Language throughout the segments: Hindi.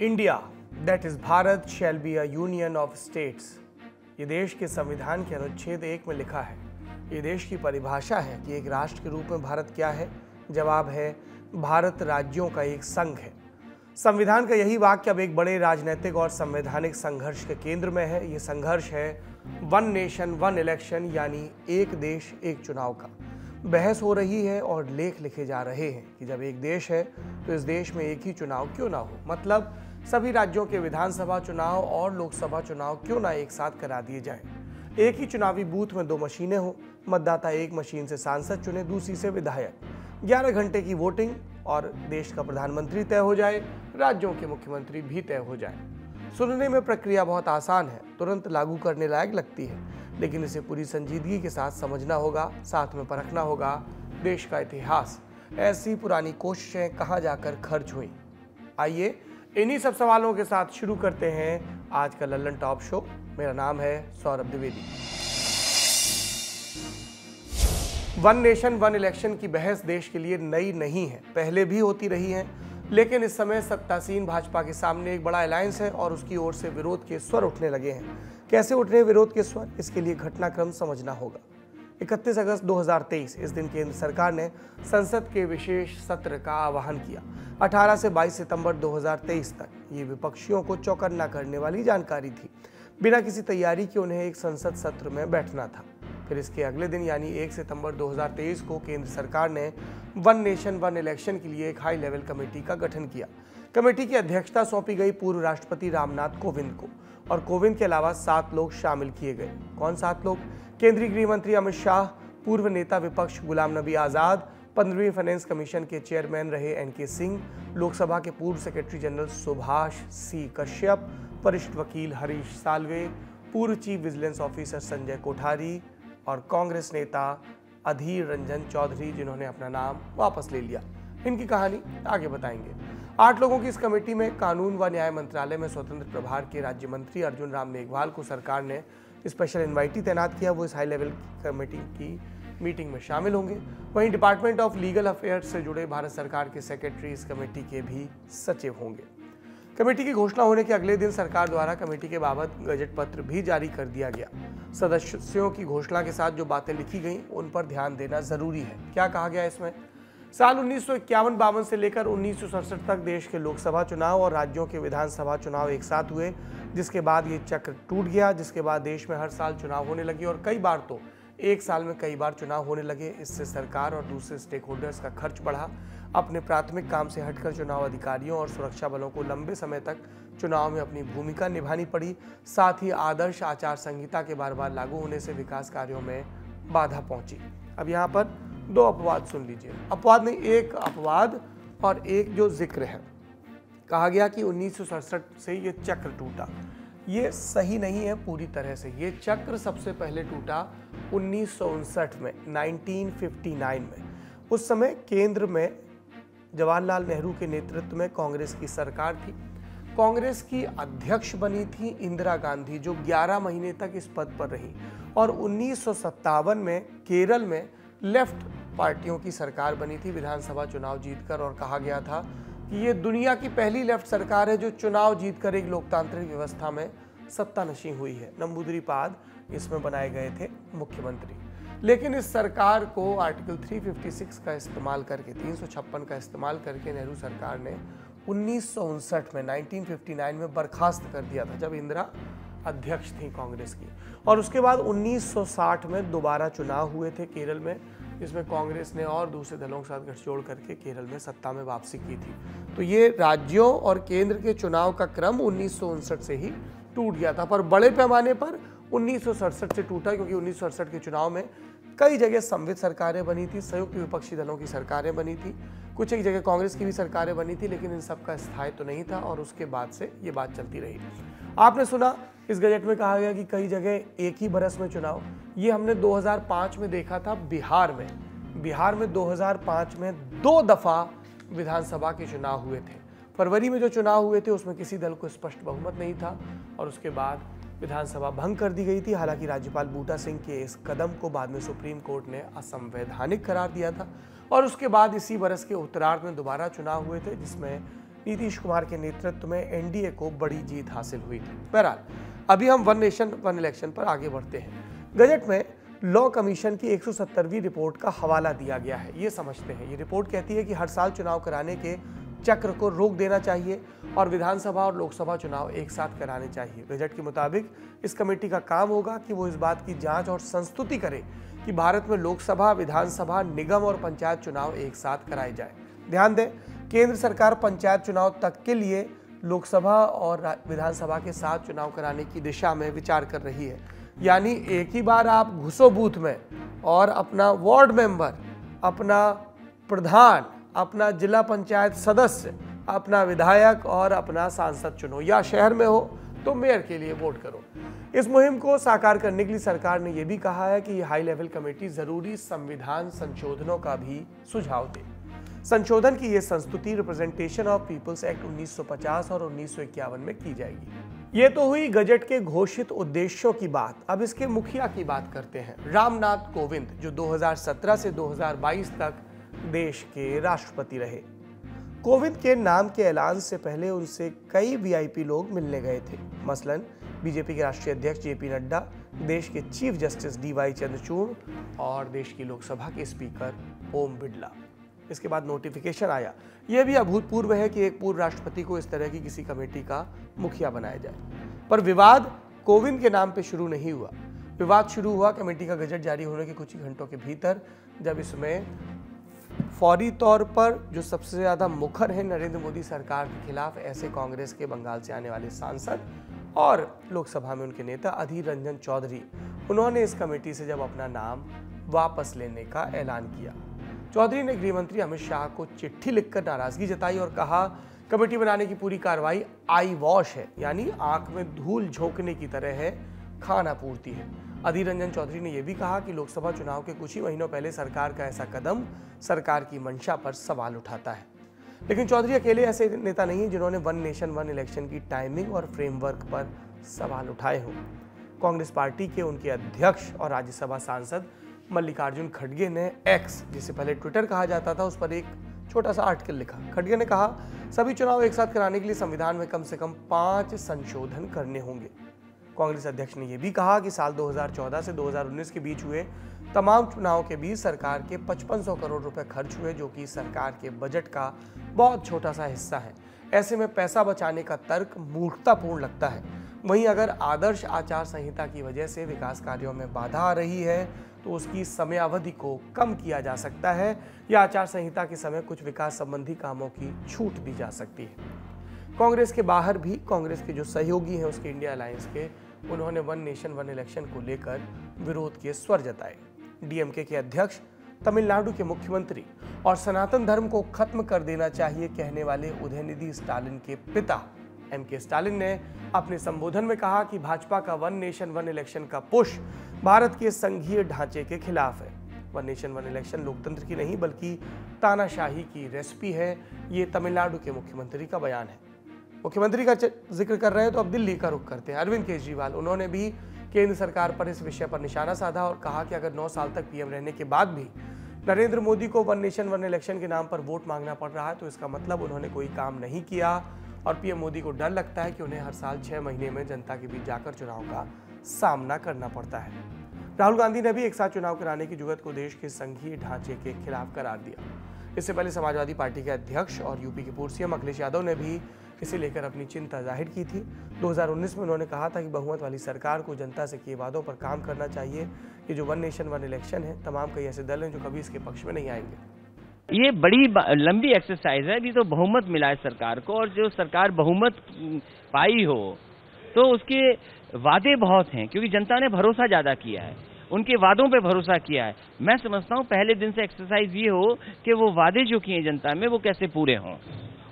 India that is Bharat shall be a union of states ये देश के संविधान के अनुच्छेद एक में लिखा है। ये देश की परिभाषा है कि एक राष्ट्र के रूप में भारत क्या है। जवाब है, भारत राज्यों का एक संघ है। संविधान का यही वाक्य अब एक बड़े राजनीतिक और संवैधानिक संघर्ष के केंद्र में है। ये संघर्ष है वन नेशन, वन इलेक्शन, यानी एक देश, एक चुनाव का। बहस हो रही है और लेख लिखे जा रहे हैं कि जब एक देश है तो इस देश में एक ही चुनाव क्यों ना हो? मतलब सभी राज्यों के विधानसभा चुनाव और लोकसभा चुनाव क्यों ना एक साथ करा दिए जाएँ? एक ही चुनावी बूथ में दो मशीनें हो, मतदाता एक मशीन से सांसद चुने, दूसरी से विधायक। 11 घंटे की वोटिंग और देश का प्रधानमंत्री तय हो जाए, राज्यों के मुख्यमंत्री भी तय हो जाए। सुनने में प्रक्रिया बहुत आसान है, तुरंत लागू करने लायक लगती है, लेकिन इसे पूरी संजीदगी के साथ समझना होगा, साथ में परखना होगा, देश का इतिहास। ऐसी पुरानी कोशिशें कहाँ जाकर खर्च हुई? आइए इन्हीं सब सवालों के साथ शुरू करते हैं आज का लल्लन टॉप शो। मेरा नाम है Saurabh Dwivedi. One nation, one election की बहस देश के लिए नई नहीं है। पहले भी होती रही है, लेकिन इस समय सत्तासीन भाजपा के सामने एक बड़ा अलायंस है और उसकी ओर से विरोध के स्वर उठने लगे हैं। कैसे उठ रहे विरोध के स्वर? इसके लिए घटनाक्रम समझना होगा। 31 अगस्त 2023 इस दिन केंद्र सरकार ने संसद के विशेष सत्र का आह्वान किया। 18 से 22 सितंबर 2023 तक ये विपक्षियों को चौकन्ना करने वाली जानकारी थी। बिना किसी तैयारी के उन्हें एक संसद सत्र में बैठना था। फिर इसके अगले दिन, यानी 1 सितंबर 2023 को, केंद्र सरकार ने वन नेशन, वन इलेक्शन के लिए एक हाई लेवल कमेटी का गठन किया। कमेटी की अध्यक्षता सौंपी गई पूर्व राष्ट्रपति रामनाथ कोविंद को। और कोविंद के अलावा सात लोग शामिल किए गए। कौन सात लोग? केंद्रीय गृह मंत्री अमित शाह, पूर्व नेता विपक्ष गुलाम नबी आज़ाद, पंद्रहवीं फाइनेंस कमीशन के चेयरमैन रहे एन के सिंह, लोकसभा के पूर्व सेक्रेटरी जनरल सुभाष सी कश्यप, वरिष्ठ वकील हरीश सालवे, पूर्व chief vigilance officer Sanjay Kothari और कांग्रेस नेता अधीर रंजन चौधरी, जिन्होंने अपना नाम वापस ले लिया। इनकी कहानी आगे बताएँगे। आठ लोगों की इस कमेटी में कानून व न्याय मंत्रालय में स्वतंत्र प्रभार के राज्य मंत्री अर्जुन राम मेघवाल को सरकार ने स्पेशल इन्वाइटी तैनात किया। वो इस हाई लेवल कमेटी की मीटिंग में शामिल होंगे। वहीं डिपार्टमेंट ऑफ़ लीगल अफेयर्स से जुड़े भारत सरकार के सेक्रेटरी इस कमेटी के भी सचिव होंगे। कमेटी की घोषणा होने के अगले दिन सरकार द्वारा कमेटी के बाबत गजट पत्र भी जारी कर दिया गया। सदस्यों की घोषणा के साथ जो बातें लिखी गई, उन पर ध्यान देना ज़रूरी है। क्या कहा गया इसमें? साल उन्नीस सौ इक्यावन बावन से लेकर उन्नीस सौ सड़सठ तक देश के लोकसभा चुनाव और राज्यों के विधानसभा चुनाव एक साथ हुए, जिसके बाद ये चक्र टूट गया, जिसके बाद देश में हर साल चुनाव होने लगे और कई बार तो एक साल में कई बार चुनाव होने लगे। इससे सरकार और दूसरे स्टेक होल्डर्स का खर्च बढ़ा। अपने प्राथमिक काम से हटकर चुनाव अधिकारियों और सुरक्षा बलों को लंबे समय तक चुनाव में अपनी भूमिका निभानी पड़ी। साथ ही आदर्श आचार संहिता के बार बार लागू होने से विकास कार्यों में बाधा पहुँची। अब यहाँ पर दो अपवाद सुन लीजिए। अपवाद नहीं, एक अपवाद और एक जो ज़िक्र है। कहा गया कि उन्नीस सौ सड़सठ से ये चक्र टूटा। ये सही नहीं है पूरी तरह से। ये चक्र सबसे पहले टूटा उन्नीस में 1959 में। उस समय केंद्र में जवाहरलाल नेहरू के नेतृत्व में कांग्रेस की सरकार थी। कांग्रेस की अध्यक्ष बनी थी इंदिरा गांधी, जो 11 महीने तक इस पद पर रही। और उन्नीस सौ सत्तावन में केरल में लेफ़्ट पार्टियों की सरकार बनी थी, विधानसभा चुनाव जीतकर, और कहा गया था कि ये दुनिया की पहली लेफ़्ट सरकार है जो चुनाव जीतकर एक लोकतांत्रिक व्यवस्था में सत्ता नशी हुई है। नंबूदरीपाद इसमें बनाए गए थे मुख्यमंत्री। लेकिन इस सरकार को आर्टिकल 356 का इस्तेमाल करके, तीन का इस्तेमाल करके नेहरू सरकार ने उन्नीस सौ उनसठ में 1959 में बर्खास्त कर दिया था, जब इंदिरा अध्यक्ष थी कांग्रेस की। और उसके बाद 1960 में दोबारा चुनाव हुए थे केरल में जिसमें कांग्रेस ने और दूसरे दलों के साथ गठजोड़ करके केरल में सत्ता में वापसी की थी। तो ये राज्यों और केंद्र के चुनाव का क्रम उन्नीस सौ उनसठ से ही टूट गया था, पर बड़े पैमाने पर उन्नीस सौ सड़सठ से टूटा, क्योंकि उन्नीस के चुनाव में कई जगह संवित सरकारें बनी थी, संयुक्त विपक्षी दलों की सरकारें बनी थी, कुछ एक जगह कांग्रेस की भी सरकारें बनी थी, लेकिन इन सब का स्थायित्व तो नहीं था और उसके बाद से ये बात चलती रही। आपने सुना इस गजट में कहा गया कि कई जगह एक ही बरस में चुनाव। ये हमने 2005 में देखा था बिहार में। बिहार में 2005 में दो दफ़ा विधानसभा के चुनाव हुए थे। फरवरी में जो चुनाव हुए थे, उसमें किसी दल को स्पष्ट बहुमत नहीं था और उसके बाद विधानसभा भंग कर दी गई थी। हालाँकि राज्यपाल बूटा सिंह के इस कदम को बाद में सुप्रीम कोर्ट ने असंवैधानिक करार दिया था और उसके बाद इसी बरस के उत्तरार्ध में दोबारा चुनाव हुए थे, जिसमें नीतीश कुमार के नेतृत्व में एनडीए को बड़ी जीत हासिल हुई थी। बहरहाल, अभी हम वन नेशन, वन इलेक्शन पर आगे बढ़ते हैं। गजट में लॉ कमीशन की 170वीं रिपोर्ट का हवाला दिया गया है। ये समझते हैं। ये रिपोर्ट कहती है कि हर साल चुनाव कराने के चक्र को रोक देना चाहिए और विधानसभा और लोकसभा चुनाव एक साथ कराने चाहिए। बजट के मुताबिक इस कमेटी का काम होगा कि वो इस बात की जाँच और संस्तुति करे कि भारत में लोकसभा, विधानसभा, निगम और पंचायत चुनाव एक साथ कराए जाए। ध्यान दें केंद्र सरकार पंचायत चुनाव तक के लिए लोकसभा और विधानसभा के साथ चुनाव कराने की दिशा में विचार कर रही है। यानी एक ही बार आप घुसो बूथ में और अपना वार्ड मेंबर, अपना प्रधान, अपना जिला पंचायत सदस्य, अपना विधायक और अपना सांसद चुनो या शहर में हो तो मेयर के लिए वोट करो। इस मुहिम को साकार करने के लिए सरकार ने यह भी कहा है कि हाई लेवल कमेटी ज़रूरी संविधान संशोधनों का भी सुझाव दे। संशोधन की यह संस्तुति रिप्रेजेंटेशन ऑफ़ पीपल्स एक्ट 1950 और उन्नीस सौ इक्यावन में की जाएगी। ये तो हुई गजट के घोषित उद्देश्यों की बात। अब इसके मुखिया की बात करते हैं। रामनाथ कोविंद, जो 2017 से 2022 तक देश के राष्ट्रपति रहे। कोविंद के नाम के ऐलान से पहले उनसे कई वीआईपी लोग मिलने गए थे। मसलन बीजेपी के राष्ट्रीय अध्यक्ष जेपी नड्डा, देश के चीफ जस्टिस डी वाई चंद्रचूड़ और देश की लोकसभा के स्पीकर ओम बिड़ला इसके बाद नोटिफिकेशन आया। यह भी अभूतपूर्व है कि एक पूर्व राष्ट्रपति को इस तरह की किसी कमेटी का मुखिया बनाया जाए। पर विवाद कोविंद के नाम पर शुरू नहीं हुआ। विवाद शुरू हुआ, कमेटी का गजट जारी होने के कुछ ही घंटों के भीतर, जब इसमें फौरी तौर पर जो सबसे ज़्यादा मुखर है नरेंद्र मोदी सरकार के खिलाफ, ऐसे कांग्रेस के, बंगाल से आने वाले सांसद और लोकसभा में उनके नेता अधीर रंजन चौधरी, उन्होंने इस कमेटी से जब अपना नाम वापस लेने का ऐलान किया। चौधरी ने गृह मंत्री अमित शाह को चिट्ठी लिखकर नाराज़गी जताई और कहा, कमेटी बनाने की पूरी कार्रवाई आई वॉश है, यानी आँख में धूल झोंकने की तरह है, खाना पूर्ति है। अधीर रंजन चौधरी ने यह भी कहा कि लोकसभा चुनाव के कुछ ही महीनों पहले सरकार का ऐसा कदम सरकार की मंशा पर सवाल उठाता है। लेकिन चौधरी अकेले ऐसे नेता नहीं हैं जिन्होंने वन नेशन, वन इलेक्शन की टाइमिंग और फ्रेमवर्क पर सवाल उठाए हों। कांग्रेस पार्टी के उनके अध्यक्ष और राज्यसभा सांसद मल्लिकार्जुन खड़गे ने एक्स जिसे पहले ट्विटर कहा जाता था, उस पर एक छोटा सा आर्टिकल लिखा। खड़गे ने कहा, सभी चुनाव एक साथ कराने के लिए संविधान में कम से कम पाँच संशोधन करने होंगे। कांग्रेस अध्यक्ष ने यह भी कहा कि साल 2014 से 2019 के बीच हुए तमाम चुनाव के बीच सरकार के 5500 करोड़ रुपए खर्च हुए, जो कि सरकार के बजट का बहुत छोटा सा हिस्सा है। ऐसे में पैसा बचाने का तर्क मूर्खतापूर्ण लगता है। वहीं अगर आदर्श आचार संहिता की वजह से विकास कार्यों में बाधा आ रही है तो उसकी समयावधि को कम किया जा सकता है, या आचार संहिता के समय कुछ विकास संबंधी कामों की छूट दी जा सकती है। कांग्रेस के बाहर भी, कांग्रेस के जो सहयोगी हैं उसके इंडिया अलायंस के, उन्होंने वन नेशन, वन इलेक्शन को लेकर विरोध के स्वर जताए। डीएमके के अध्यक्ष, तमिलनाडु के मुख्यमंत्री और सनातन धर्म को खत्म कर देना चाहिए कहने वाले उदयनिधि स्टालिन के पिता एम के स्टालिन ने अपने संबोधन में कहा कि भाजपा का वन नेशन, वन इलेक्शन का पुश भारत के संघीय ढांचे के खिलाफ है। वन नेशन, वन इलेक्शन लोकतंत्र की नहीं, बल्कि तानाशाही की रेसिपी है। ये तमिलनाडु के मुख्यमंत्री का बयान है। मुख्यमंत्री का ज़िक्र कर रहे हैं तो अब दिल्ली का रुख करते हैं। अरविंद केजरीवाल, उन्होंने भी केंद्र सरकार पर इस विषय पर निशाना साधा और कहा कि अगर नौ साल तक पीएम रहने के बाद भी नरेंद्र मोदी को वन नेशन, वन इलेक्शन के नाम पर वोट मांगना पड़ रहा है तो इसका मतलब उन्होंने कोई काम नहीं किया। और पीएम मोदी को डर लगता है कि उन्हें हर साल छह महीने में जनता के बीच जाकर चुनाव का सामना करना पड़ता है। राहुल गांधी ने भी एक साथ चुनाव कराने की जुगत को देश के संघीय ढांचे के खिलाफ करार दिया। इससे पहले समाजवादी पार्टी के अध्यक्ष और यूपी के पूर्व सीएम अखिलेश यादव ने भी इसे लेकर अपनी चिंता ज़ाहिर की थी। 2019 में उन्होंने कहा था कि बहुमत वाली सरकार को जनता से किए वादों पर काम करना चाहिए। ये जो वन नेशन, वन इलेक्शन है, तमाम कई ऐसे दल हैं जो कभी इसके पक्ष में नहीं आएँगे। ये बड़ी लंबी एक्सरसाइज है। अभी तो बहुमत मिला है सरकार को और जो सरकार बहुमत पाई हो तो उसके वादे बहुत हैं, क्योंकि जनता ने भरोसा ज़्यादा किया है। उनके वादों पे भरोसा किया है। मैं समझता हूँ, पहले दिन से एक्सरसाइज ये हो कि वो वादे जो किए जनता में, वो कैसे पूरे हों।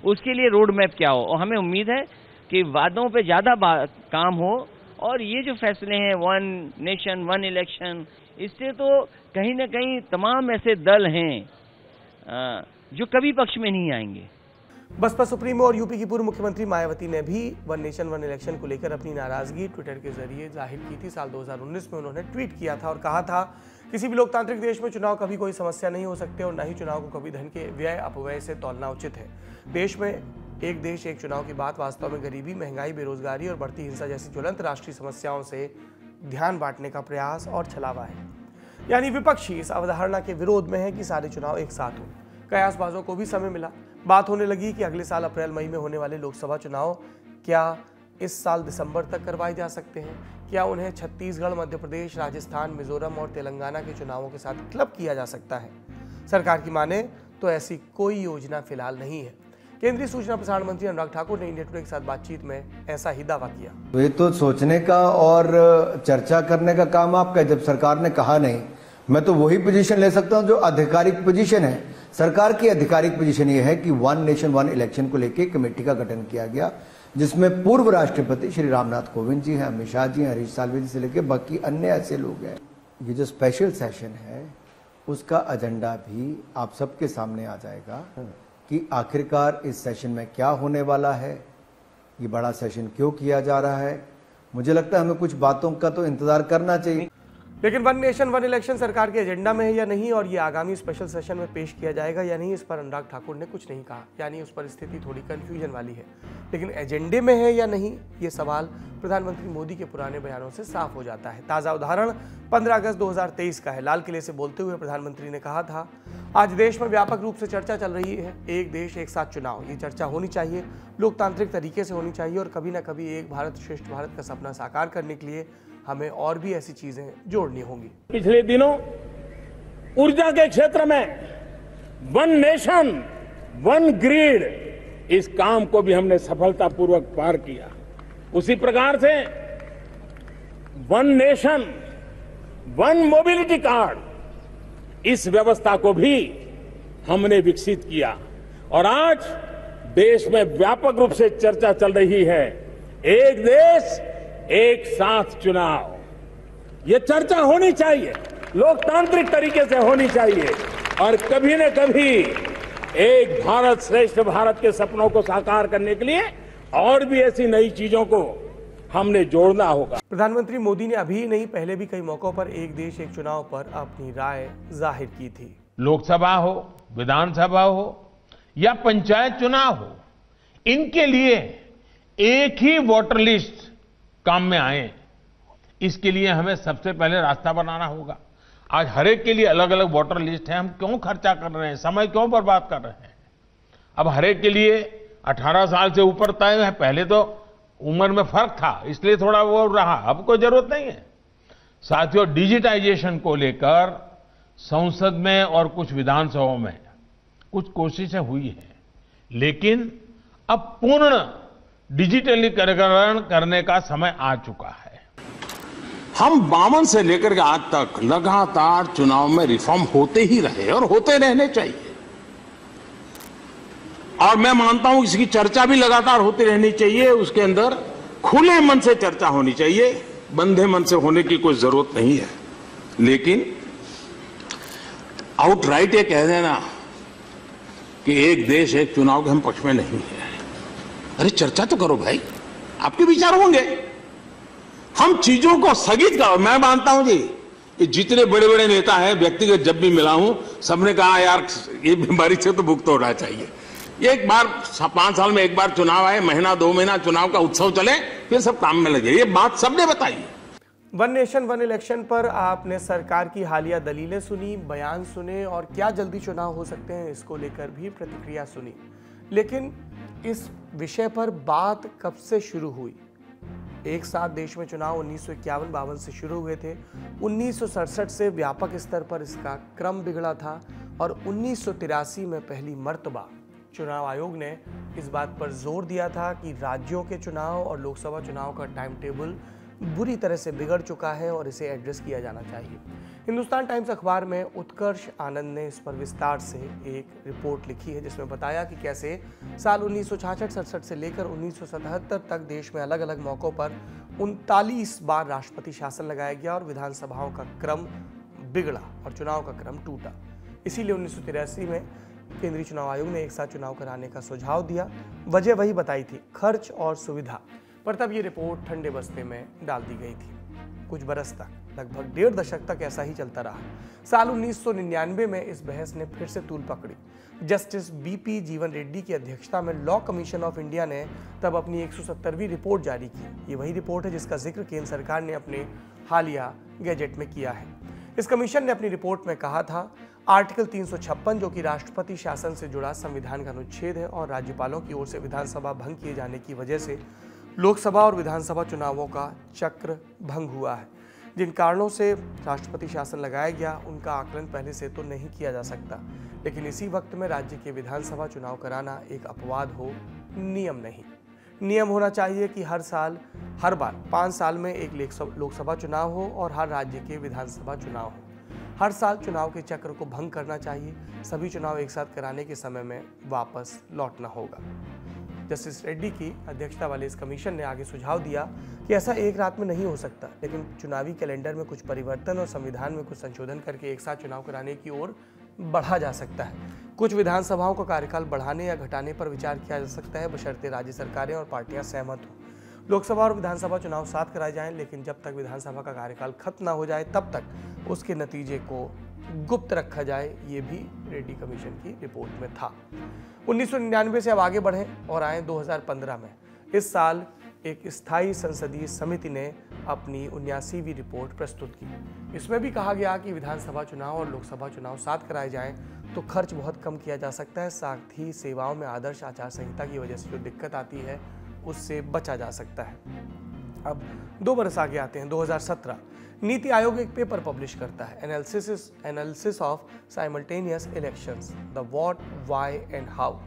उसके लिए रोड मैप क्या हो? और हमें उम्मीद है कि वादों पे ज़्यादा काम हो। और ये जो फैसले हैं वन नेशन वन इलेक्शन इससे तो कहीं ना कहीं तमाम ऐसे दल हैं जो कभी पक्ष में नहीं आएँगे। बसपा सुप्रीमो और यूपी की पूर्व मुख्यमंत्री मायावती ने भी वन नेशन, वन इलेक्शन को लेकर अपनी नाराज़गी ट्विटर के ज़रिए ज़ाहिर की थी। साल 2019 में उन्होंने ट्वीट किया था और कहा था, किसी भी लोकतांत्रिक देश में चुनाव कभी कोई समस्या नहीं हो सकते और न ही चुनाव को कभी धन के व्यय, अपव्यय से तोलना उचित है। देश में एक देश, एक चुनाव की बात वास्तव में गरीबी, महँगाई, बेरोजगारी और बढ़ती हिंसा जैसी ज्वलंत राष्ट्रीय समस्याओं से ध्यान बांटने का प्रयास और छलावा है। यानी विपक्षी इस अवधारणा के विरोध में है कि सारे चुनाव एक साथ हों। कयासबाजों को भी समय मिला। बात होने लगी कि अगले साल अप्रैल, मई में होने वाले लोकसभा चुनाव क्या इस साल दिसंबर तक करवाए जा सकते हैं? क्या उन्हें छत्तीसगढ़, मध्य प्रदेश, राजस्थान, मिजोरम और तेलंगाना के चुनावों के साथ क्लब किया जा सकता है? सरकार की माने तो ऐसी कोई योजना फ़िलहाल नहीं है। केंद्रीय सूचना प्रसारण मंत्री अनुराग ठाकुर ने इंडिया टुडे के साथ बातचीत में ऐसा ही दावा किया। ये तो सोचने का और चर्चा करने का काम आपका जब सरकार ने कहा नहीं मैं तो वही पोजीशन ले सकता हूँ जो आधिकारिक पोजीशन है। सरकार की आधिकारिक पोजीशन ये है कि वन नेशन वन इलेक्शन को लेकर कमेटी का गठन किया गया, जिसमें पूर्व राष्ट्रपति श्री रामनाथ कोविंद जी हैं, अमित शाह जी हैं, हरीश सालवे जी से लेकर बाकी अन्य ऐसे लोग हैं। ये जो स्पेशल सेशन है, उसका एजेंडा भी आप सबके सामने आ जाएगा कि आखिरकार इस सेशन में क्या होने वाला है। ये बड़ा सेशन क्यों किया जा रहा है? मुझे लगता है हमें कुछ बातों का तो इंतज़ार करना चाहिए। लेकिन वन नेशन, वन इलेक्शन सरकार के एजेंडा में है या नहीं और ये आगामी स्पेशल सेशन में पेश किया जाएगा या नहीं, इस पर अनुराग ठाकुर ने कुछ नहीं कहा। यानी उस पर स्थिति थोड़ी कंफ्यूजन वाली है। लेकिन एजेंडे में है या नहीं, ये सवाल प्रधानमंत्री मोदी के पुराने बयानों से साफ़ हो जाता है। ताज़ा उदाहरण 15 अगस्त 2023 का है। लाल किले से बोलते हुए प्रधानमंत्री ने कहा था, आज देश में व्यापक रूप से चर्चा चल रही है। एक देश, एक साथ चुनाव। ये चर्चा होनी चाहिए। लोकतांत्रिक तरीके से होनी चाहिए और कभी ना कभी एक भारत श्रेष्ठ भारत का सपना साकार करने के लिए हमें और भी ऐसी चीज़ें जोड़नी होंगी। पिछले दिनों ऊर्जा के क्षेत्र में वन नेशन, वन ग्रीड, इस काम को भी हमने सफलतापूर्वक पार किया। उसी प्रकार से one nation, one mobility card, इस व्यवस्था को भी हमने विकसित किया। और आज देश में व्यापक रूप से चर्चा चल रही है। एक देश एक साथ चुनाव। ये चर्चा होनी चाहिए। लोकतांत्रिक तरीके से होनी चाहिए। और कभी न कभी एक भारत श्रेष्ठ भारत के सपनों को साकार करने के लिए और भी ऐसी नई चीज़ों को हमने जोड़ना होगा। प्रधानमंत्री मोदी ने अभी नहीं पहले भी कई मौकों पर एक देश एक चुनाव पर अपनी राय ज़ाहिर की थी। लोकसभा हो विधानसभा हो या पंचायत चुनाव हो इनके लिए एक ही वोटर लिस्ट काम में आए, इसके लिए हमें सबसे पहले रास्ता बनाना होगा। आज हरेक के लिए अलग अलग वोटर लिस्ट है, हम क्यों खर्चा कर रहे हैं, समय क्यों बर्बाद कर रहे हैं? अब हरेक के लिए 18 साल से ऊपर तय है, पहले तो उम्र में फ़र्क था, इसलिए थोड़ा वो रहा, अब कोई ज़रूरत नहीं है। साथियों डिजिटाइजेशन को लेकर संसद में और कुछ विधानसभाओं में कुछ कोशिशें हुई हैं, लेकिन अब पूर्ण डिजिटलीकरण करने का समय आ चुका है। हम बावन से लेकर के आज तक लगातार चुनाव में रिफॉर्म होते ही रहे और होते रहने चाहिए। और मैं मानता हूँ इसकी चर्चा भी लगातार होती रहनी चाहिए, उसके अंदर खुले मन से चर्चा होनी चाहिए, बंधे मन से होने की कोई ज़रूरत नहीं है। लेकिन आउटराइट ये कह देना कि एक देश एक चुनाव के हम पक्ष में नहीं है। अरे चर्चा तो करो भाई। आपके विचार होंगे। हम चीज़ों को स्थगित करो। मैं मानता हूँ जी, कि जितने बड़े बड़े नेता हैं, व्यक्तिगत जब भी मिला हूँ, सबने कहा, यार, ये बीमारी से तो मुक्त होना चाहिए। एक बार, पाँच साल में एक बार चुनाव आए, महीना, दो महीना चुनाव का उत्सव चले, फिर सब काम में लगे। ये बात सबने बताई। वन नेशन, वन इलेक्शन पर आपने सरकार की हालिया दलीलें सुनी, बयान सुने, और क्या जल्दी चुनाव हो सकते हैं, इसको लेकर भी प्रतिक्रिया सुनी। लेकिन इस विषय पर बात कब से शुरू हुई? एक साथ देश में चुनाव उन्नीस सौ से शुरू हुए थे। उन्नीस सौ सड़सठ से व्यापक स्तर पर इसका क्रम बिगड़ा था और उन्नीस सौ तिरासी में पहली मर्तबा चुनाव आयोग ने इस बात पर ज़ोर दिया था कि राज्यों के चुनाव और लोकसभा चुनाव का टाइम टेबल बुरी तरह से बिगड़ चुका है और इसे एड्रेस किया जाना चाहिए। हिंदुस्तान टाइम्स अखबार में उत्कर्ष आनंद ने इस पर विस्तार से एक रिपोर्ट लिखी है, जिसमें बताया कि कैसे साल उन्नीस सड़सठ से लेकर 1977 तक देश में अलग अलग मौक़ों पर उनतालीस बार राष्ट्रपति शासन लगाया गया और विधानसभाओं का क्रम बिगड़ा और चुनाव का क्रम टूटा। इसीलिए उन्नीस सौ तिरासी में केंद्रीय चुनाव आयोग ने एक साथ चुनाव कराने का सुझाव दिया। वजह वही बताई थी, खर्च और सुविधा। पर तब ये रिपोर्ट ठंडे बस्ते में डाल दी गई थी। कुछ बरस तक, लगभग डेढ़ दशक तक ऐसा ही चलता रहा। साल 1999 में इस बहस ने फिर से तूल पकड़ी। जस्टिस बीपी जीवन रेड्डी की अध्यक्षता में लॉ कमीशन ऑफ़ इंडिया ने तब अपनी 170वीं रिपोर्ट जारी की। ये वही रिपोर्ट है जिसका ज़िक्र केंद्र सरकार ने अपने हालिया गैजेट में किया है। इस कमीशन ने अपनी रिपोर्ट में कहा था, आर्टिकल 356 जो कि राष्ट्रपति शासन से जुड़ा संविधान का अनुच्छेद है और राज्यपालों की ओर से विधानसभा भंग किए जाने की वजह से लोकसभा और विधानसभा चुनावों का चक्र भंग हुआ है। जिन कारणों से राष्ट्रपति शासन लगाया गया, उनका आकलन पहले से तो नहीं किया जा सकता। लेकिन इसी वक्त में राज्य के विधानसभा चुनाव कराना एक अपवाद हो, नियम नहीं। नियम होना चाहिए कि हर साल, हर बार, पाँच साल में एक लोकसभा चुनाव हो और हर राज्य के विधानसभा चुनाव हो। हर साल चुनाव के चक्र को भंग करना चाहिए। सभी चुनाव एक साथ कराने के समय में वापस लौटना होगा। जस्टिस रेड्डी की अध्यक्षता वाले इस कमीशन ने आगे सुझाव दिया कि ऐसा एक रात में नहीं हो सकता, लेकिन चुनावी कैलेंडर में कुछ परिवर्तन और संविधान में कुछ संशोधन करके एक साथ चुनाव कराने की ओर बढ़ा जा सकता है। कुछ विधानसभाओं का कार्यकाल बढ़ाने या घटाने पर विचार किया जा सकता है, बशर्ते राज्य सरकारें और पार्टियाँ सहमत हों। लोकसभा और विधानसभा चुनाव साथ कराए जाएँ, लेकिन जब तक विधानसभा का कार्यकाल खत्म ना हो जाए, तब तक उसके नतीजे को गुप्त रखा जाए, ये भी रेड्डी कमीशन की रिपोर्ट में था। उन्नीस से अब आगे बढ़े और आए 2015 में। इस साल एक स्थायी संसदीय समिति ने अपनी उन्यासीवीं रिपोर्ट प्रस्तुत की। इसमें भी कहा गया कि विधानसभा चुनाव और लोकसभा चुनाव साथ कराए जाएँ तो खर्च बहुत कम किया जा सकता है। साथ ही सेवाओं में आदर्श आचार संहिता की वजह से जो दिक्कत आती है, उससे बचा जा सकता है। अब दो बरस आगे आते हैं 2017 नीति आयोग एक पेपर पब्लिश करता है analysis analysis of simultaneous elections the what why and how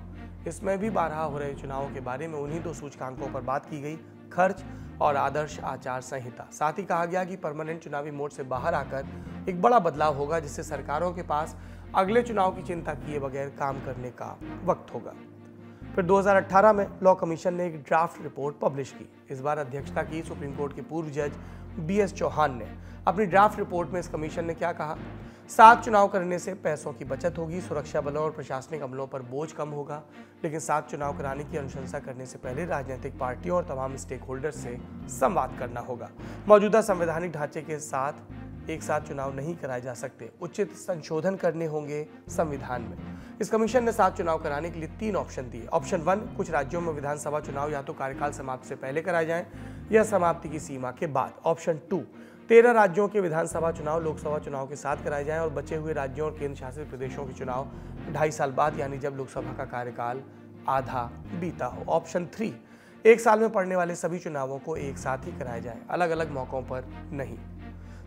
इसमें भी बारह हो रहे चुनावों के बारे में, उन्हीं दो सूचकांकों पर बात की गई, खर्च और आदर्श आचार संहिता। साथ ही कहा गया कि परमानेंट चुनावी मोड से बाहर आकर एक बड़ा बदलाव होगा, जिससे सरकारों के पास अगले चुनाव की चिंता किए बगैर काम करने का वक्त होगा। फिर 2018 में लॉ कमीशन ने एक ड्राफ्ट रिपोर्ट पब्लिश की। इस बार अध्यक्षता की सुप्रीम कोर्ट के पूर्व जज बी एस चौहान ने अपनी ड्राफ्ट रिपोर्ट में इस कमीशन ने क्या कहा? सात चुनाव करने से पैसों की बचत होगी, सुरक्षा बलों और प्रशासनिक अमलों पर बोझ कम होगा, लेकिन सात चुनाव कराने की अनुशंसा करने से पहले राजनीतिक पार्टियों और तमाम स्टेक होल्डर से संवाद करना होगा। मौजूदा संवैधानिक ढांचे के साथ एक साथ चुनाव नहीं कराए जा सकते। उचित संशोधन करने होंगे संविधान में। इस कमीशन ने सात चुनाव कराने के लिए तीन ऑप्शन दिए। ऑप्शन वन कुछ राज्यों में विधानसभा चुनाव या तो कार्यकाल समाप्त से पहले कराए जाएँ या समाप्ति की सीमा के बाद। ऑप्शन टू, तेरह राज्यों के विधानसभा चुनाव लोकसभा चुनाव के साथ कराए जाएँ और बचे हुए राज्यों और केंद्र शासित प्रदेशों के चुनाव ढाई साल बाद, यानी जब लोकसभा का कार्यकाल आधा बीता हो। ऑप्शन थ्री, एक साल में पड़ने वाले सभी चुनावों को एक साथ ही कराया जाए अलग अलग मौकों पर नहीं।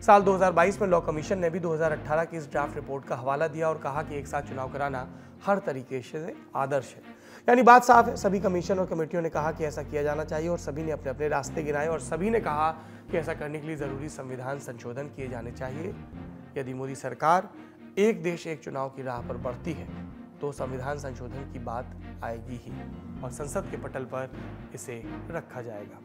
साल 2022 में लॉ कमीशन ने भी 2018 की इस ड्राफ्ट रिपोर्ट का हवाला दिया और कहा कि एक साथ चुनाव कराना हर तरीके से आदर्श है। यानी बात साफ़ है, सभी कमीशन और कमेटियों ने कहा कि ऐसा किया जाना चाहिए और सभी ने अपने अपने रास्ते गिनाए और सभी ने कहा कि ऐसा करने के लिए ज़रूरी संविधान संशोधन किए जाने चाहिए। यदि मोदी सरकार एक देश, एक चुनाव की राह पर बढ़ती है तो संविधान संशोधन की बात आएगी ही और संसद के पटल पर इसे रखा जाएगा।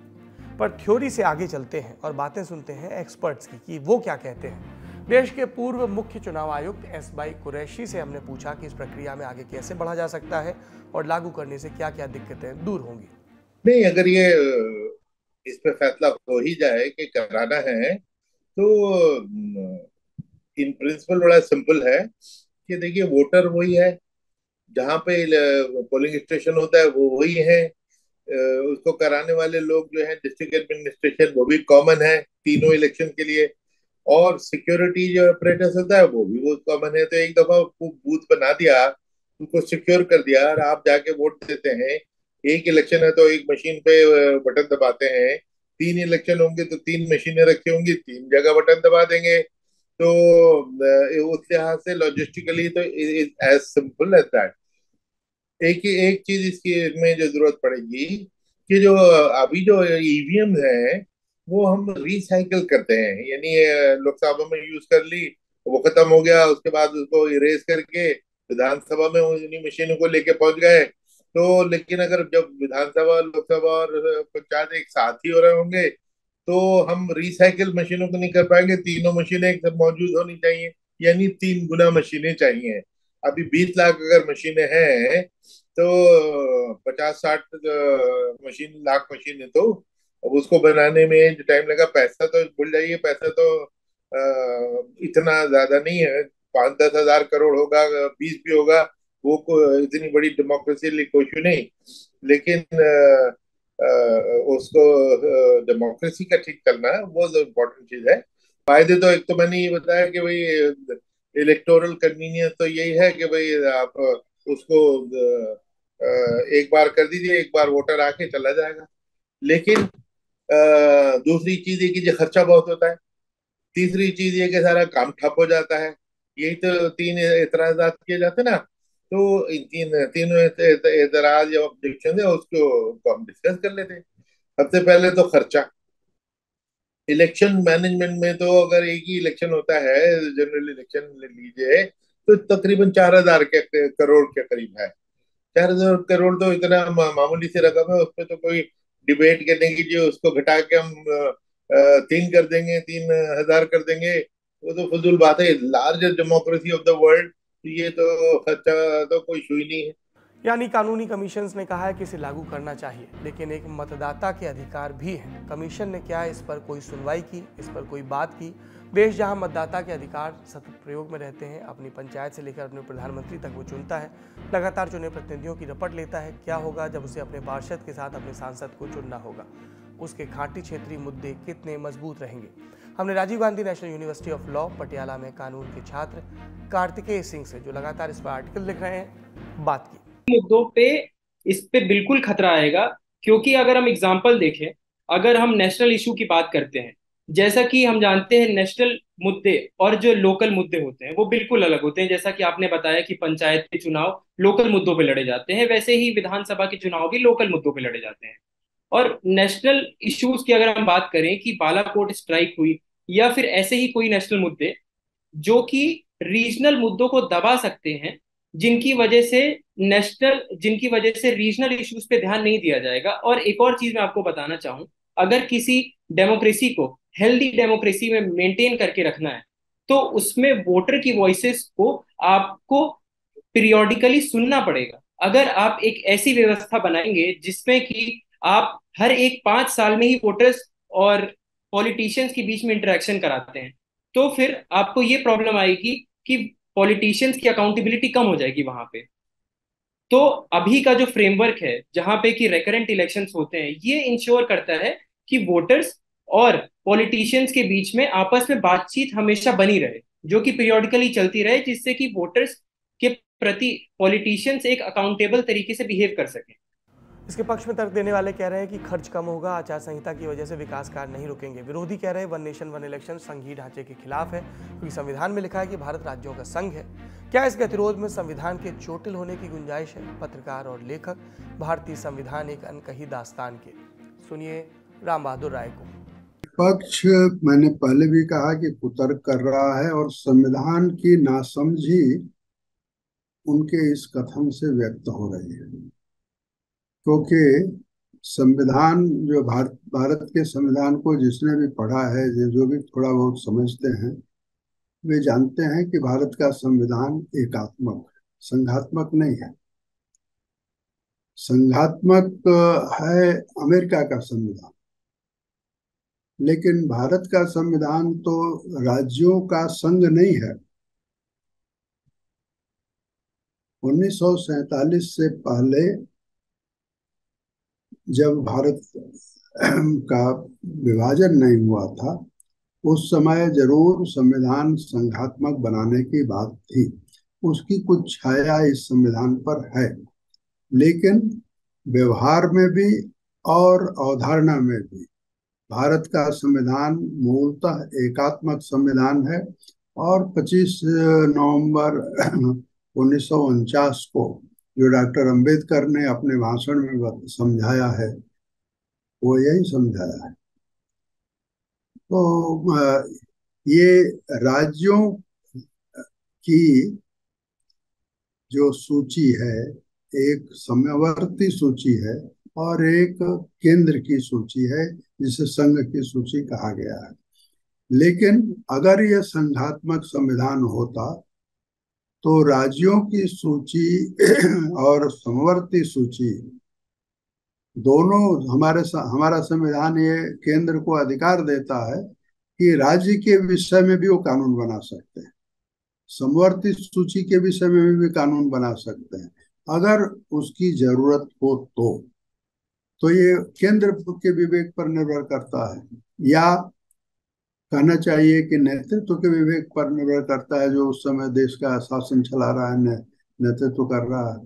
पर थ्योरी से आगे चलते हैं और बातें सुनते हैं एक्सपर्ट्स की कि वो क्या कहते हैं। देश के पूर्व मुख्य चुनाव आयुक्त एस बाई कुरैशी से हमने पूछा कि इस प्रक्रिया में आगे कैसे बढ़ा जा सकता है और लागू करने से क्या क्या दिक्कतें दूर होंगी। नहीं, अगर ये, इस पे फैसला हो ही जाए कि कराना है तो इन प्रिंसिपल बड़ा सिंपल है कि देखिए वोटर वही है, जहाँ पे पोलिंग स्टेशन होता है, वो वही है। उसको कराने वाले लोग जो है डिस्ट्रिक्ट एडमिनिस्ट्रेशन वो भी कॉमन है, तीनों इलेक्शन के लिए। और सिक्योरिटी जो ऑपरेटर्स होता है, वो भी, वो कॉमन है तो एक दफ़ा बूथ बना दिया, उनको सिक्योर कर दिया और आप जाके वोट देते हैं। एक इलेक्शन है तो एक मशीन पे बटन दबाते हैं। तीन इलेक्शन होंगे तो तीन मशीनें रखी होंगी, तीन जगह बटन दबा देंगे। तो उस लिहाज से लॉजिस्टिकली तो एज सिंपल एज दैट एक ही एक चीज़ इसकी में जो ज़रूरत पड़ेगी कि जो, अभी जो ईवीएम है वो हम रिसाइकिल करते हैं। यानी लोकसभा में यूज़ कर ली, वो खत्म हो गया, उसके बाद उसको इरेज करके विधानसभा में उन्हीं मशीनों को लेके पहुँच गए। तो लेकिन अगर जब विधानसभा लोकसभा और पंचायत एक साथ ही हो रहे होंगे तो हम रिसाइकिल मशीनों को नहीं कर पाएँगे। तीनों मशीनें एक मौजूद होनी चाहिए। यानी, तीन गुना मशीनें चाहिए। अभी बीस लाख अगर मशीनें हैं तो पचास साठ मशीन लाख मशीनें तो अब उसको बनाने में जो टाइम लगा पैसा तो भूल जाइए पैसा तो आ, इतना ज़्यादा नहीं है। पाँच दस हज़ार करोड़ होगा बीस भी होगा वो इतनी बड़ी डेमोक्रेसी कोई नहीं। लेकिन आ, आ, उसको डेमोक्रेसी का ठीक करना वो इम्पोर्टेंट चीज़ है। फ़ायदे तो एक तो मैंने ये बताया कि भाई इलेक्टोरल कन्वीनियंस तो यही है कि भाई आप उसको एक बार कर दीजिए एक बार वोटर आके चला जाएगा। लेकिन दूसरी चीज़ ये कि जो खर्चा बहुत होता है। तीसरी चीज़ ये कि सारा काम ठप हो जाता है। यही तो तीन एतराजात किए जाते ना। तो इन तीन, तीनों एतराज़ या ऑब्जेक्शन है, उसको हम डिस्कस कर लेते सबसे पहले तो खर्चा। इलेक्शन मैनेजमेंट में तो अगर एक ही इलेक्शन होता है, जनरल इलेक्शन लीजिए तो तकरीबन चार हज़ार के करोड़ के करीब है। चार हज़ार करोड़ तो इतना मामूली से रकम है उसमें तो कोई डिबेट करने की जो उसको घटा के हम तीन कर देंगे, तीन हज़ार कर देंगे। वो तो फजूल बात है largest democracy of the world ये तो खर्चा तो कोई शुई नहीं है। यानी कानूनी कमीशन ने कहा है कि इसे लागू करना चाहिए, लेकिन एक मतदाता के अधिकार भी है। कमीशन ने क्या इस पर कोई सुनवाई की, इस पर कोई बात की? देश जहाँ मतदाता के अधिकार सतत प्रयोग में रहते हैं, अपनी पंचायत से लेकर अपने प्रधानमंत्री तक वो चुनता है। लगातार चुने प्रतिनिधियों की रपट लेता है, क्या होगा जब उसे अपने पार्षद के साथ अपने सांसद को चुनना होगा? उसके खाटी क्षेत्रीय मुद्दे कितने मज़बूत रहेंगे? हमने Rajiv Gandhi National University of Law, Patiala में कानून के छात्र कार्तिकेय सिंह से, जो लगातार इस पर आर्टिकल लिख रहे हैं, बात की। मुद्दों पे इस पे बिल्कुल खतरा आएगा, क्योंकि अगर हम एग्ज़ाम्पल देखें, अगर हम नेशनल इशू की बात करते हैं जैसा कि हम जानते हैं नेशनल मुद्दे और जो लोकल मुद्दे होते हैं, वो बिल्कुल अलग होते हैं। जैसा कि आपने बताया कि पंचायत के चुनाव लोकल मुद्दों पे लड़े जाते हैं, वैसे ही विधानसभा के चुनाव भी लोकल मुद्दों पे लड़े जाते हैं। और नेशनल इश्यूज़ की अगर हम बात करें कि बालाकोट स्ट्राइक हुई या फिर ऐसे ही कोई नेशनल मुद्दे जो कि रीजनल मुद्दों को दबा सकते हैं, जिनकी वजह से नेशनल, जिनकी वजह से रीजनल इश्यूज़ पे ध्यान नहीं दिया जाएगा। और एक और चीज़ मैं आपको बताना चाहूँ, अगर किसी डेमोक्रेसी को हेल्दी डेमोक्रेसी में मेंटेन करके रखना है। तो उसमें वोटर की वॉइसेस को आपको पीरियोडिकली सुनना पड़ेगा। अगर आप एक ऐसी व्यवस्था बनाएँगे जिसमें कि आप हर एक पाँच साल में ही वोटर्स और पॉलिटिशियंस के बीच में इंटरेक्शन कराते हैं तो फिर आपको ये प्रॉब्लम आएगी कि पॉलिटिशियंस की अकाउंटेबिलिटी कम हो जाएगी वहाँ पे। तो अभी का जो फ्रेमवर्क है, जहाँ पे कि रेकरेंट इलेक्शंस होते हैं, ये इंश्योर करता है कि वोटर्स और पॉलिटिशियंस के बीच में आपस में बातचीत हमेशा बनी रहे, जो कि पीरियोडिकली चलती रहे, जिससे कि वोटर्स के प्रति पॉलिटिशियंस एक अकाउंटेबल तरीके से बिहेव कर सकें। इसके पक्ष में तर्क देने वाले कह रहे हैं कि खर्च कम होगा आचार संहिता की वजह से विकास कार्य नहीं रुकेंगे। विरोधी कह रहे हैं वन नेशन वन इलेक्शन संघीय ढांचे के खिलाफ है। क्योंकि संविधान में लिखा है कि भारत राज्यों का संघ है। क्या इस गतिरोध में संविधान के चोटिल होने की गुंजाइश है? पत्रकार और लेखक, भारतीय संविधान एक अनकही दास्तान के। सुनिए राम बहादुर राय को। पक्ष, मैंने पहले भी कहा कि कुतर्क कर रहा है और संविधान की नासमझी उनके इस कथन से व्यक्त हो रही है। क्योंकि संविधान जो भारत भारत के संविधान को जिसने भी पढ़ा है जो भी थोड़ा बहुत समझते हैं, वे जानते हैं कि भारत का संविधान एकात्मक है, संघात्मक नहीं है। संघात्मक है अमेरिका का संविधान। लेकिन भारत का संविधान तो राज्यों का संघ नहीं है। उन्नीस से पहले जब भारत का विभाजन नहीं हुआ था, उस समय ज़रूर संविधान संघात्मक बनाने की बात थी। उसकी कुछ छाया इस संविधान पर है, लेकिन व्यवहार में भी और अवधारणा में भी। भारत का संविधान मूलतः एकात्मक संविधान है और 25 नवंबर उन्नीस सौ उनचास को जो डॉक्टर अंबेडकर ने अपने भाषण में समझाया है, वो यही समझाया है। तो ये राज्यों की जो सूची है, एक समयवर्ती सूची है और एक केंद्र की सूची है, जिसे संघ की सूची कहा गया है। लेकिन अगर यह संघात्मक संविधान होता तो राज्यों की सूची और समवर्ती सूची, दोनों हमारे हमारा संविधान ये केंद्र को अधिकार देता है कि राज्य के विषय में भी वो कानून बना सकते हैं। समवर्ती सूची के विषय में भी कानून बना सकते हैं। अगर उसकी ज़रूरत हो तो। तो ये केंद्र के विवेक पर निर्भर करता है। या कहना चाहिए कि नेतृत्व के विवेक पर निर्भर करता है, जो उस समय देश का शासन चला रहा है नेतृत्व कर रहा है।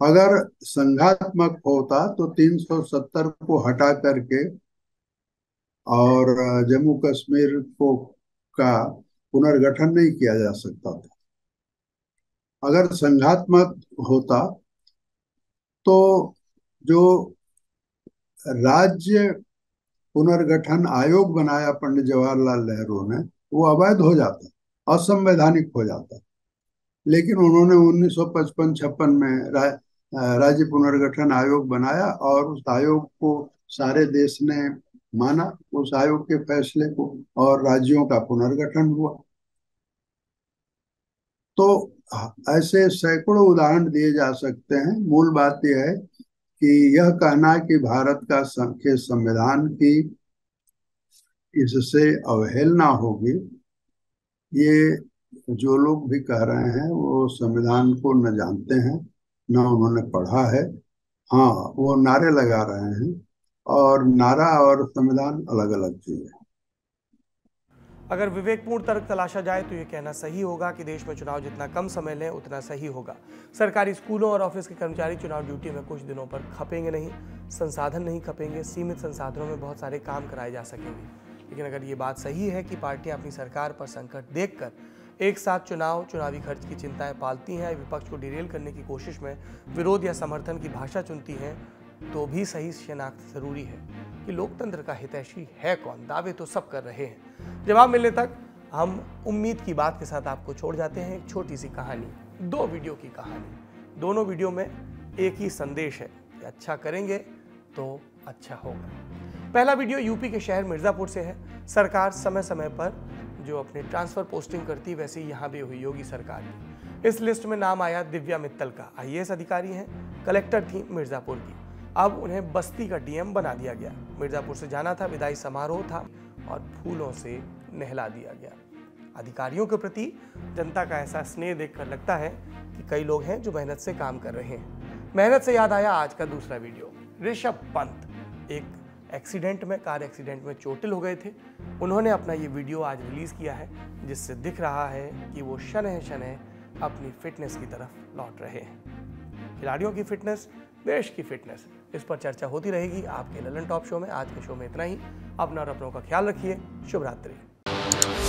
अगर संघात्मक होता तो 370 को हटा करके और जम्मू कश्मीर को, का पुनर्गठन नहीं किया जा सकता था। अगर संघात्मक होता तो जो राज्य पुनर्गठन आयोग बनाया पंडित जवाहरलाल नेहरू ने, वो अवैध हो जाता असंवैधानिक हो जाता लेकिन उन्होंने 1955-56 में राज्य पुनर्गठन आयोग बनाया और उस आयोग को सारे देश ने माना, उस आयोग के फैसले को और राज्यों का पुनर्गठन हुआ। तो ऐसे सैकड़ों उदाहरण दिए जा सकते हैं। मूल बात यह है कि यह कहना कि भारत का संख्य संविधान की इससे अवहेलना होगी। ये जो लोग भी कह रहे हैं, वो संविधान को न जानते हैं, न उन्होंने पढ़ा है। हाँ वो नारे लगा रहे हैं और नारा और संविधान अलग अलग चीज़ है। अगर विवेकपूर्ण तर्क तलाशा जाए तो ये कहना सही होगा कि देश में चुनाव जितना कम समय लें, उतना सही होगा। सरकारी स्कूलों और ऑफ़िस के कर्मचारी चुनाव ड्यूटी में कुछ दिनों पर खपेंगे नहीं, संसाधन नहीं खपेंगे, सीमित संसाधनों में बहुत सारे काम कराए जा सकेंगे। लेकिन अगर ये बात सही है कि पार्टियाँ अपनी सरकार पर संकट देखकर एक साथ चुनाव, चुनावी खर्च की चिंताएँ पालती हैं, विपक्ष को डिरेल करने की कोशिश में विरोध या समर्थन की भाषा चुनती हैं तो भी सही शनाख्त ज़रूरी है कि लोकतंत्र का हितैषी है कौन? दावे तो सब कर रहे हैं। जवाब मिलने तक हम उम्मीद की बात के साथ आपको छोड़ जाते हैं। एक छोटी सी कहानी, दो वीडियो की कहानी। दोनों वीडियो में एक ही संदेश है कि अच्छा करेंगे तो अच्छा होगा। पहला वीडियो यूपी के शहर मिर्ज़ापुर से है। सरकार समय समय पर जो अपने ट्रांसफ़र पोस्टिंग करती, वैसे यहाँ भी हुई योगी सरकार की। इस लिस्ट में नाम आया दिव्या मित्तल का। आईएएस अधिकारी हैं, कलेक्टर थी मिर्ज़ापुर की। अब उन्हें बस्ती का डीएम बना दिया गया। मिर्ज़ापुर से जाना था, विदाई समारोह था और फूलों से नहला दिया गया। अधिकारियों के प्रति जनता का ऐसा स्नेह देखकर लगता है कि कई लोग हैं जो मेहनत से काम कर रहे हैं। मेहनत से याद आया आज का दूसरा वीडियो। ऋषभ पंत एक एक्सीडेंट में, कार एक्सीडेंट में चोटिल हो गए थे। उन्होंने अपना ये वीडियो आज रिलीज़ किया है, जिससे दिख रहा है कि वो शनह शनह अपनी फिटनेस की तरफ़ लौट रहे हैं। खिलाड़ियों की फिटनेस, देश की फिटनेस। इस पर चर्चा होती रहेगी आपके ललन टॉप शो में। आज के शो में इतना ही। अपना और अपनों का ख्याल रखिए। शुभ रात्रि